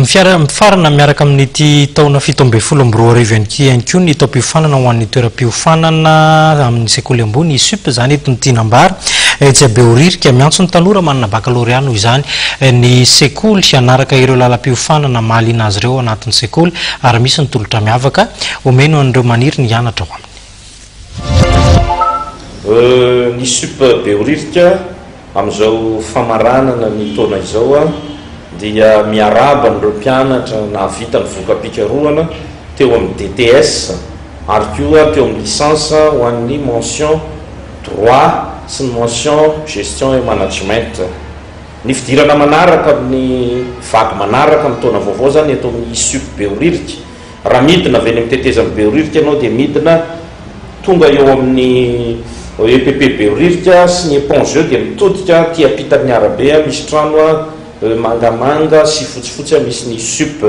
Ny fiara mifarana miaraka amin'ity taona fito ambin'ny folo amby roa arivo ihany ihany koa ny taom-piofanana ho an'ny toeram-piofanana amin'ny sekoly ambony ISUP, izany eto ny Tinambara, etsy Behoririka. Miantso ny tanora manana bakalorea noho izany ny sekoly hanaraka ireo lalam-piofanana mahaliana azy ireo ao anatin'ny sekoly ary misy ny tolotra miavaka omeny ho an'ireo maniry ny hianatra ao aminy. Ny sup Behoririka amin'izao famaranana ny taona izao dia miarahaba an'ireo mpianatra nahavita ny voka-pikarohana teo amin'ny DTS ary koa teo amin'ny licence ho an'ny mention Droit sy ny mention Gestion et Management. Ny fidirana manaraka amin'ny vague manaraka amin'ny taona vaovao izany eto amin'ny sup Behoririka. Raha midina avy eny amin'ny tetezan'i Behoririka ianao dia midina tonga eo amin'ny EPP Behoririka sy ny Eponge eo dia mitodika aty ampitan'ny arabe misy trano mangamanga sy fotsifotsy misy ny sup.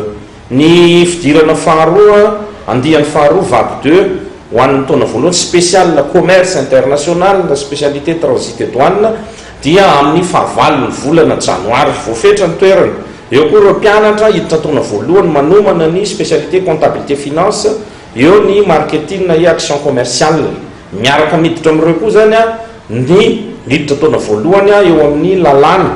Ny fidirana faharoa, andiany faharoa, vague deux, ho an'ny taona voalohany, spécial commerce international, spécialité transit et douane, Dia amin'ny fahavalon'ny volana janoary, voafetra ny toerana. Eo koa ireo mpianatra hiditra taona voalohany manomana ny spécialité comptabilité finance, eo ny marketing et action commerciale. Miaraka miditra amin'ireo koa izany ny miditra taona voalohany eo amin'ny lalàna,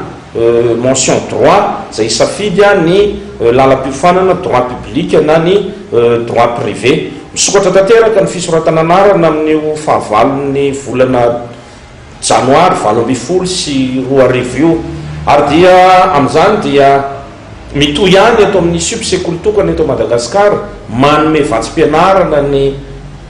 mention droit, izay hisafidy ny lalam-piofanana droit public na ny droit privé. Misokatra tanteraka ny fisoratana anarana amin'io fahavalon'ny volana. Janoary valo ambin'ny folo sy roa arivo io, ary dia amin'izany dia mitohy ihany eto amin'ny Sup sekoly tokana eto Madagasikara manome vatsim-pianarana ny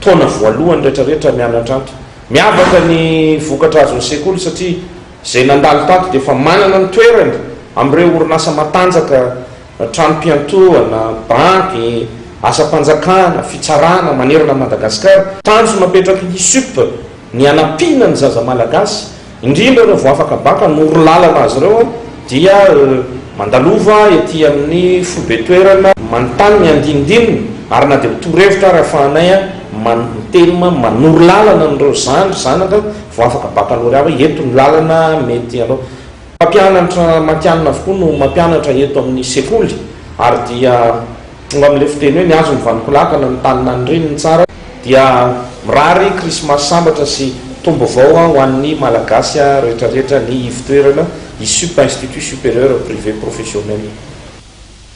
taona voalohany retraretra mianantranta. Miavaka ny vokatra azon'ny sekoly satria izay nandalo tato dia efa manana ny toerany amin'ireo orinasa matanjaka, tranom-piantohana, banky, asam-panjakana, fitsarana manerana an'i Madagasikara. Tanjona apetrak'i Sup. Ny hanampiana ny zaza malagasy, indrindra ireo vao afaka baka, hanoro lalana azy ireo dia mandalova ety amin'ny foibetoerana, manontany ny andinindininy ary na dia ho torohevitra ary afahanay mantelma, manoro lalana an'ireo zandry, zanaka vao afaka bakalorea hoe eto ny lalana mety hanao. Mpampianatra matihanina avokoa no mampianatra eto amin'ny sekoly ary dia. Tonga amin'ilay fiteny hoe ny hazo mivanoko lakana, ny tany nanirininy tsara. Dia mirary krismasy sambatra sy tombo vao ho an'ny Malagasy rehetra rehetra ny ivo-toerana, i sup, institut supérieur privé professionnel.